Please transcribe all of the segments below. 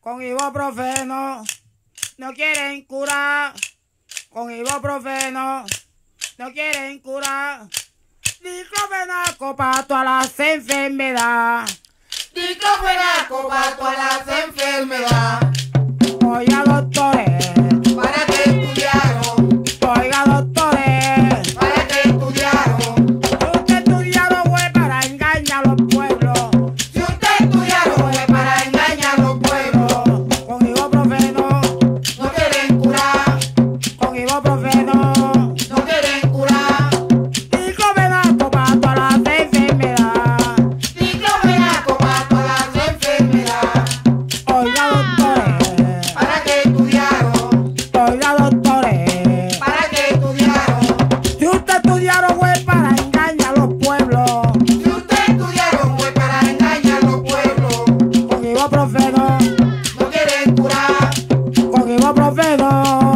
con ibuprofeno. No quieren curar con ibuprofeno. No quieren curar. Diclofenaco para todas las enfermedades. Diclofenaco para todas las Oh.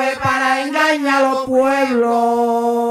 fue para engañar a los pueblos.